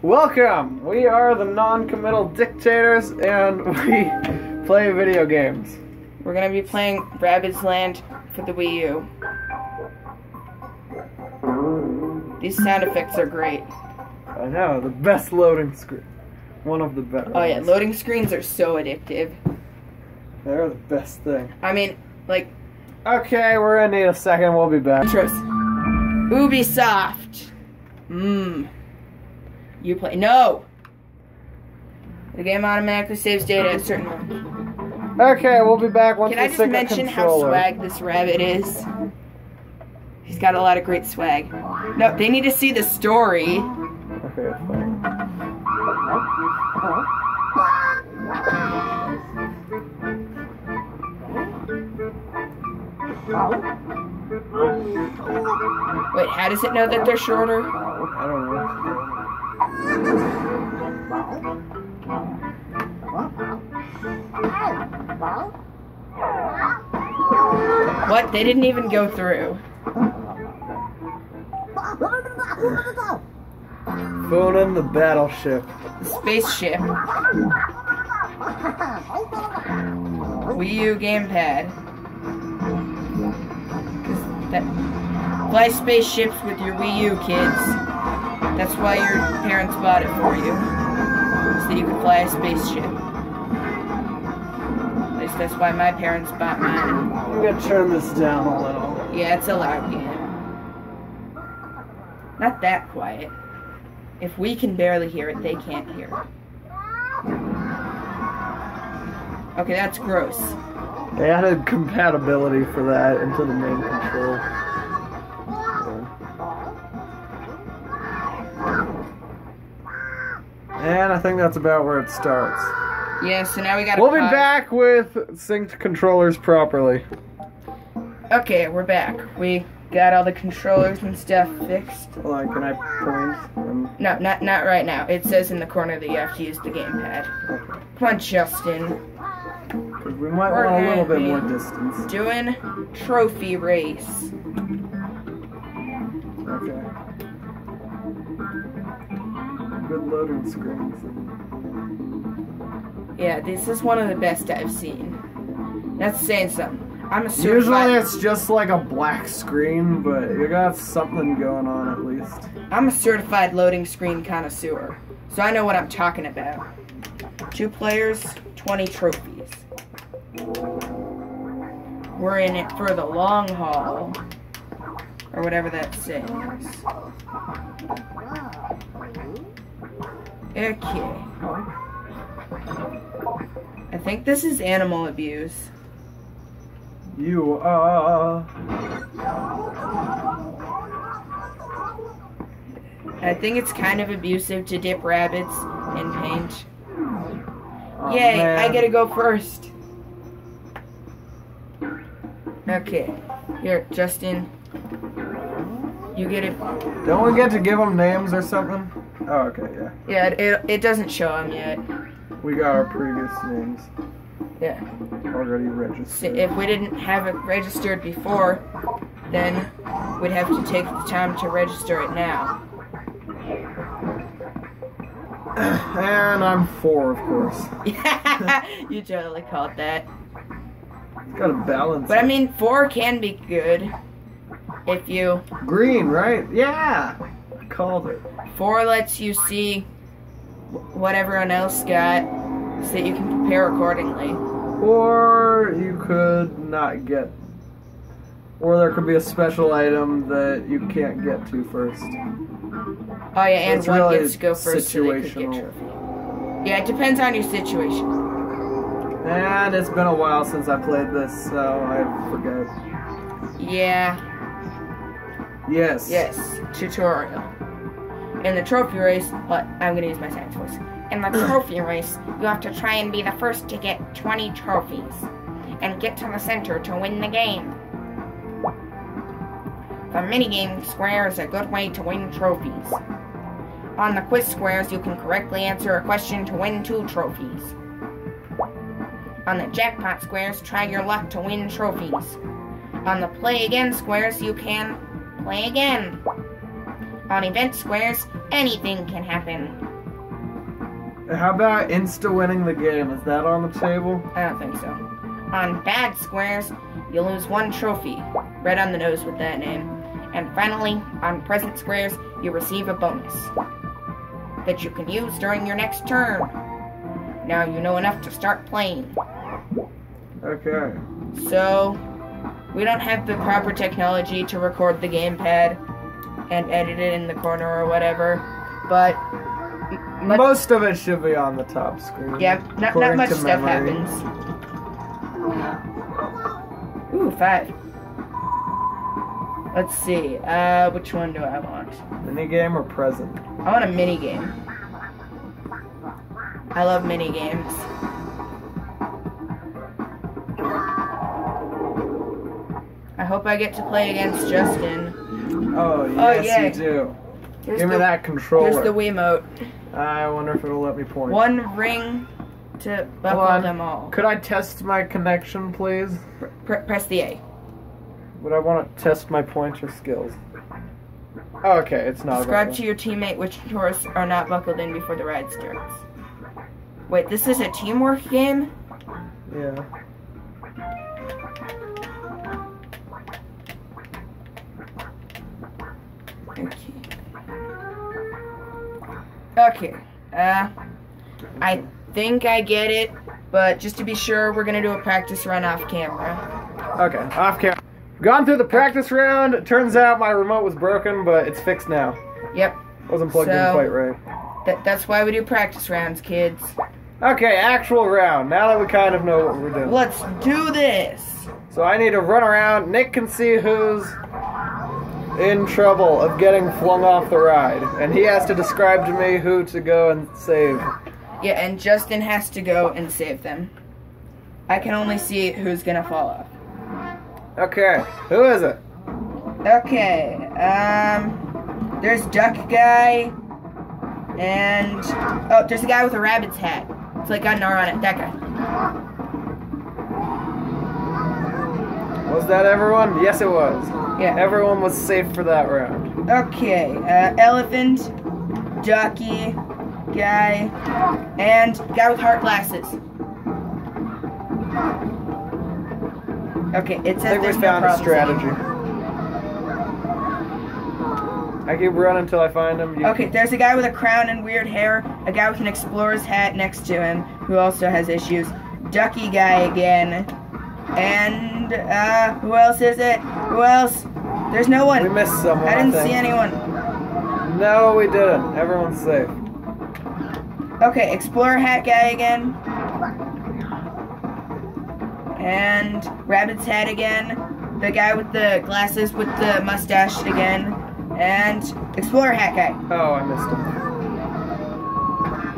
Welcome! We are the non-committal dictators and we play video games. We're gonna be playing Rabbids Land for the Wii U. These sound effects are great. I know, the best loading screen. One of the better. Oh yeah, loading screens are so addictive. They're the best thing. I mean, like, Okay, we're gonna need a second, we'll be back. intros. Ubisoft. Mmm. You play. No! The game automatically saves data at a certain moment. Okay, we'll be back once Can I just mention how swag this rabbit is? He's got a lot of great swag. No, they need to see the story. Okay, fine. Wait, how does it know that they're shorter? I don't know. What? They didn't even go through. Phone in the battleship. The spaceship. Wii U gamepad. That, fly spaceships with your Wii U, kids. That's why your parents bought it for you. So you could fly a spaceship. At least that's why my parents bought mine. I'm gonna turn this down a little. Yeah, it's a loud game. Not that quiet. If we can barely hear it, they can't hear it. Okay, that's gross. They added compatibility for that into the main control. And I think that's about where it starts. Yeah, so now we gotta. We'll be pause. back with synced controllers properly. Okay, we're back. We got all the controllers and stuff fixed. Hold on, can I point? Um, No, not not right now. It says in the corner that you have to use the gamepad. Come on, Justin. we might want a little bit more distance. Doing trophy race. Loading screens. Yeah, this is one of the best I've seen. That's saying something. I'm a Usually it's just like a black screen, but you got something going on at least. I'm a certified loading screen connoisseur, so I know what I'm talking about. Two players, 20 trophies. We're in it for the long haul. Or whatever that says. Okay. I think this is animal abuse. You are. I think it's kind of abusive to dip rabbits in paint. Oh, Yay, man. I get to go first. Okay, here, Justin. You get it. Don't we get to give them names or something? Oh, okay, yeah. Yeah, it, it, it doesn't show them yet. We got our previous names Yeah. already registered. if we didn't have it registered before, then we'd have to take the time to register it now. and I'm four, of course. you totally called that. It's Gotta balance. But I mean, four can be good if you green, right? Yeah. I called it. Four lets you see what everyone else got so that you can prepare accordingly. Or you could not get. Or there could be a special item that you can't get to first. Oh yeah, and It's one really gets to go first so they could get situational. trophy. Yeah, it depends on your situation. And it's been a while since I played this, so I forget. Yeah, Yes. yes, tutorial. In the trophy race, but I'm gonna use my science voice. In the trophy race, you have to try and be the first to get 20 trophies and get to the center to win the game. The minigame square is a good way to win trophies. On the quiz squares, you can correctly answer a question to win two trophies. On the jackpot squares, try your luck to win trophies. On the play again squares, you can play again. On event squares, anything can happen. How about insta winning the game? Is that on the table? I don't think so. On bad squares, you lose one trophy, right on the nose with that name. And finally, on present squares, you receive a bonus that you can use during your next turn. Now you know enough to start playing. Okay. So, we don't have the proper technology to record the gamepad and edit it in the corner or whatever, but Most of it should be on the top screen. yeah, not, not much stuff memory. happens. Ooh, five. Let's see. Uh, which one do I want? Mini game or present? I want a mini game. I love mini hope I get to play against Justin. Oh, oh yes, yeah. you do. Here's Give me that controller. Here's the Wiimote. I wonder if it'll let me point. One ring to buckle them all. Could I test my connection, please? Pr- press the A. Would I want to test my pointer skills? Oh, okay, it's not. Describe to your teammate which tourists are not buckled in before the ride starts. Wait, this is a teamwork game? Yeah. Okay. Uh, I think I get it, but just to be sure, we're gonna do a practice run off camera. Okay, off camera. Gone through the practice round. It turns out my remote was broken, but it's fixed now. Yep, Wasn't plugged in quite right. that, that's why we do practice rounds, kids. Okay, actual round. Now that we kind of know what we're doing. Let's do this. So I need to run around. Nick can see who's in trouble of getting flung off the ride, and he has to describe to me who to go and save. Yeah, and Justin has to go and save them. I can only see who's gonna fall off. Okay, who is it? Okay, um, there's Duck Guy, and oh, there's a guy with a rabbit's hat. It's like got an R on it. That guy. Was that everyone? Yes, it was. Yeah. Everyone was safe for that round. Okay, uh, elephant, ducky, guy, and guy with heart glasses. Okay, it I says think we there's no a strategy. anymore. I keep running until I find him. You- Okay, there's a guy with a crown and weird hair, a guy with an explorer's hat next to him, who also has issues. Ducky guy again. And, uh, who else is it? Who else? There's no one. We missed someone. I didn't think. see anyone. No, we didn't. Everyone's safe. Okay, explorer hat guy again. And rabbit's head again. The guy with the glasses with the mustache again. And explorer hat guy. Oh, I missed him.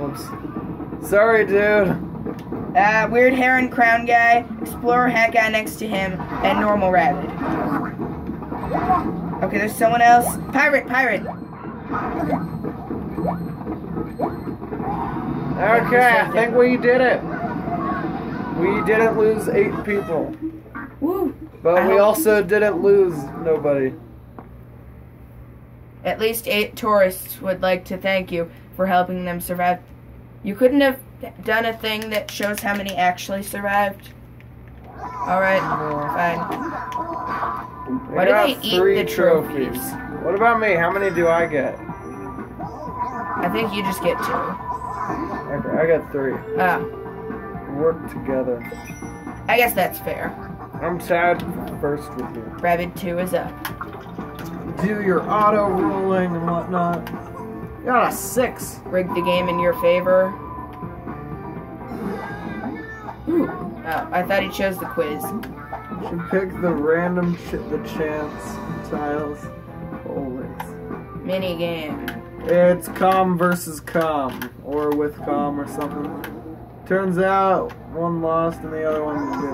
Whoops. Sorry, dude. Uh, weird hair and crown guy, explorer hat guy next to him, and normal rabbit. Okay, there's someone else. Pirate, pirate. Okay, I think we did it. We didn't lose eight people. Woo. But we also didn't lose nobody. At least eight tourists would like to thank you for helping them survive. You couldn't have done a thing that shows how many actually survived. Alright, fine. Why do they eat three the trophies? What about me? How many do I get? I think you just get two. Okay, I got three. Ah, Work together. I guess that's fair. I'm sad first with you. Rabbit 2 is up. Do your auto rolling and whatnot. You got a six. rig the game in your favor. Ooh. Oh, I thought he chose the quiz. You should pick the random ch- the chance tiles. Always. Mini game. It's calm versus calm, or with calm or something. Turns out one lost and the other one did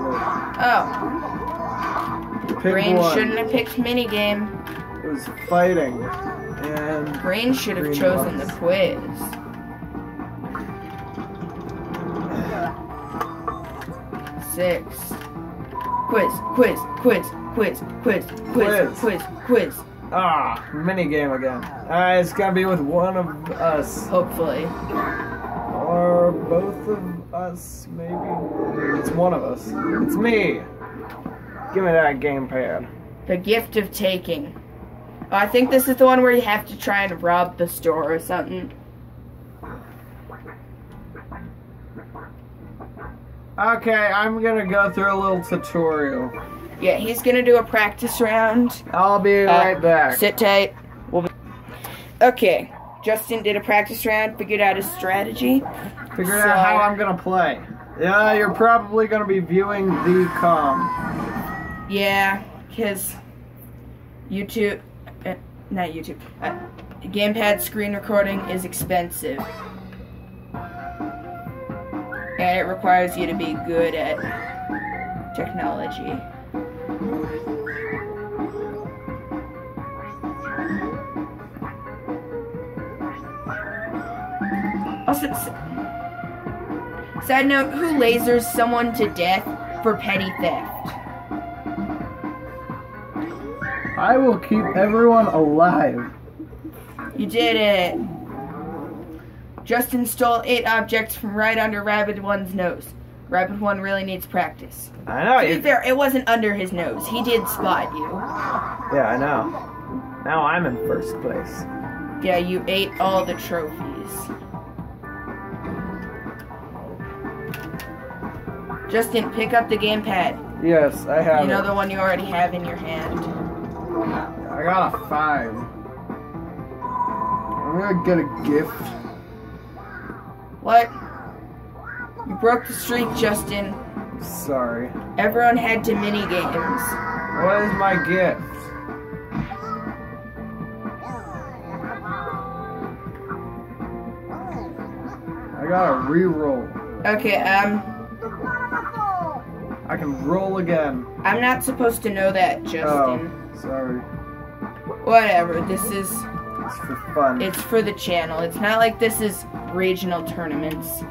Oh, it. Pick Green one. shouldn't have picked mini game. It was fighting, and Green should have chosen lost. the quiz. Six. Quiz, quiz, quiz, quiz, quiz, quiz, Quiz. quiz, quiz. Ah, mini game again. Uh, it's gonna be with one of us. Hopefully. Or both of us, maybe? It's one of us. It's me! Give me that gamepad. The gift of taking. I think this is the one where you have to try and rob the store or something. Okay, I'm gonna go through a little tutorial. Yeah, he's gonna do a practice round. I'll be Uh, right back. Sit tight. We'll be- okay, Justin did a practice round, figured out his strategy. Figured so- out how I'm gonna play. Yeah, you're probably gonna be viewing the com. Yeah, because YouTube, not YouTube, uh, gamepad screen recording is expensive. And it requires you to be good at technology. Also, side note, who lasers someone to death for petty theft? I will keep everyone alive. You did it. Justin stole eight objects from right under Rabbit One's nose. Rabbit One really needs practice. I know To be fair, it wasn't under his nose. He did spot you. Yeah, I know. Now I'm in first place. Yeah, you ate all the trophies. Justin, pick up the gamepad. Yes, I have. You know it. the one you already have in your hand. I got a five. I'm gonna get a gift. What? You broke the streak, Justin. Sorry. Everyone had to mini games. What is my gift? I got a re-roll. Okay, um, I can roll again. I'm not supposed to know that, Justin. Oh, sorry. Whatever, this is It's for fun. it's for the channel. It's not like this is regional tournaments.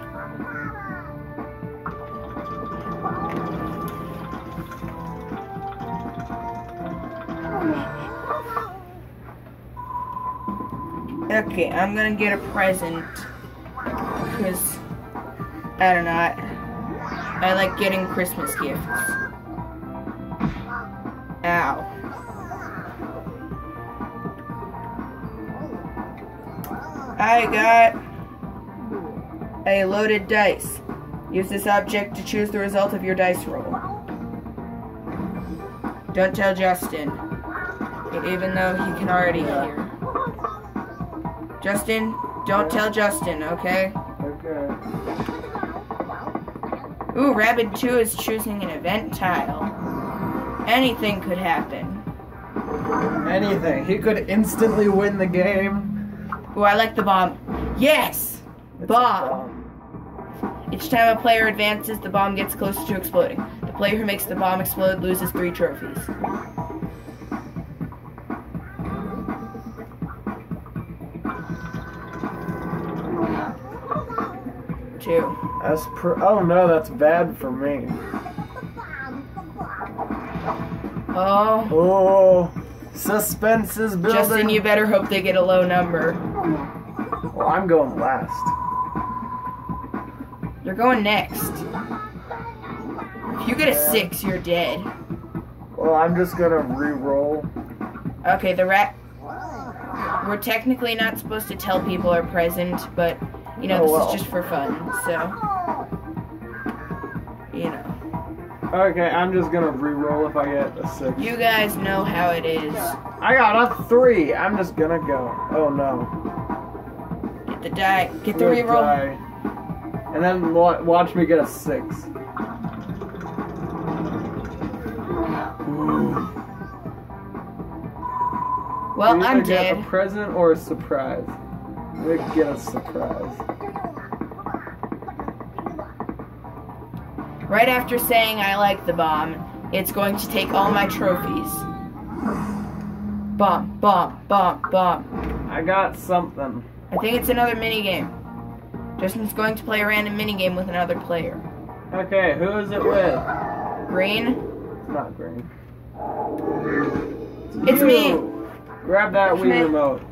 Okay, I'm gonna get a present. Because, I don't know, I, I like getting Christmas gifts. Ow. I got a loaded dice. Use this object to choose the result of your dice roll. Don't tell Justin, even though he can already hear. Justin, don't tell Justin, okay? Okay. Ooh, Rabbit 2 is choosing an event tile. Anything could happen. Anything. He could instantly win the game. Ooh, I like the bomb. Yes! It's a Bomb. Each time a player advances, the bomb gets closer to exploding. The player who makes the bomb explode loses three trophies. Two. That's pr- oh no, that's bad for me. Oh, Oh, suspense is building. Justin, you better hope they get a low number. Well, I'm going last. You're going next. If you get a six, you're dead. Well, I'm just gonna re-roll. Okay, the rat. We're technically not supposed to tell people are present, but you know Oh, this well. is just for fun, so you know. Okay, I'm just gonna re-roll if I get a six. You guys know how it is. I got a three. I'm just gonna go. Oh no. Get the die. Get the Good reroll. die. And then watch me get a six. Ooh. Well, I'm get dead. A present or a surprise. Gonna get a surprise. Right after saying I like the bomb, it's going to take all my trophies. Bomb, bomb, bomb, bomb. I got something. I think it's another minigame. Justin's going to play a random minigame with another player. Okay, who is it with? Green? It's not green. It's me. Grab that Wii remote.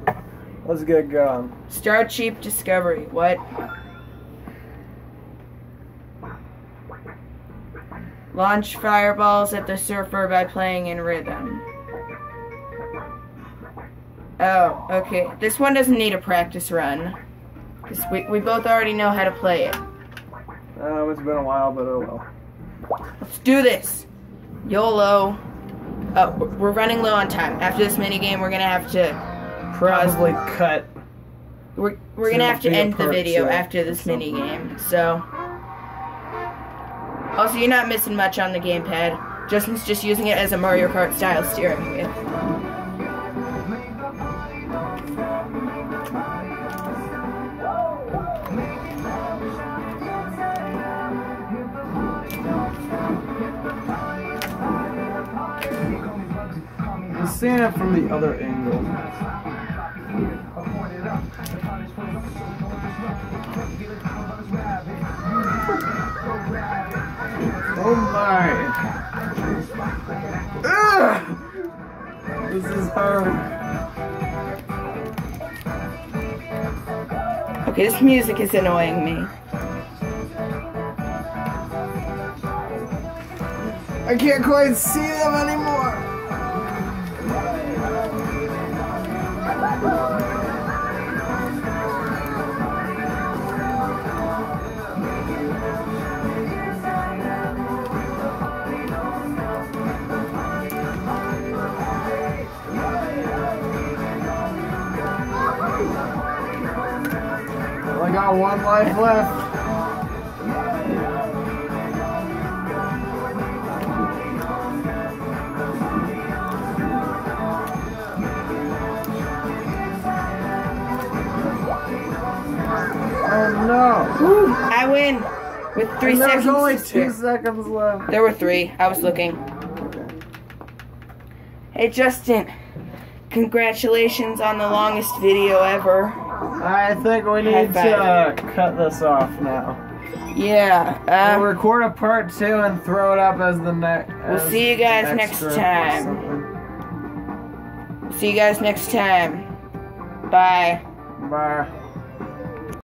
Let's get going. Star cheap discovery. What? Launch fireballs at the surfer by playing in rhythm. Oh, okay. This one doesn't need a practice run. Because we, we both already know how to play it. Um, it's been a while, but oh well. Let's do this. YOLO. Oh, we're- we're running low on time. After this mini game, we're gonna have to Probably cut. we're, we're gonna have to end the video two after this something. mini game. So, also you're not missing much on the gamepad. Justin's just using it as a Mario Kart style steering wheel. I'm seeing it from the other angle. Oh my. Ugh! This is hard. Okay, this music is annoying me. I can't quite see them anymore. Got one life left. Oh no! Woo, I win with three And seconds. There's only two seconds left. There were three. I was looking. Hey Justin, congratulations on the longest video ever. I think we need to uh, cut this off now. Yeah. we'll Uh, record a part two and throw it up as the next. We'll see you guys next time. see you guys next time. Bye. Bye.